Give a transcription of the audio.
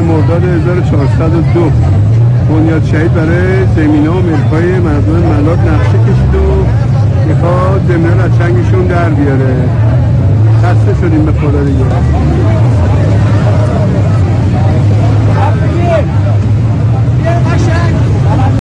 مرداد 1402 بنیاد شهید برای زمین و ملکای مردم ملاد نقشه کشید و می‌خواد زمین از چنگشون در بیاره. خسته شدیم به خدا دیگه.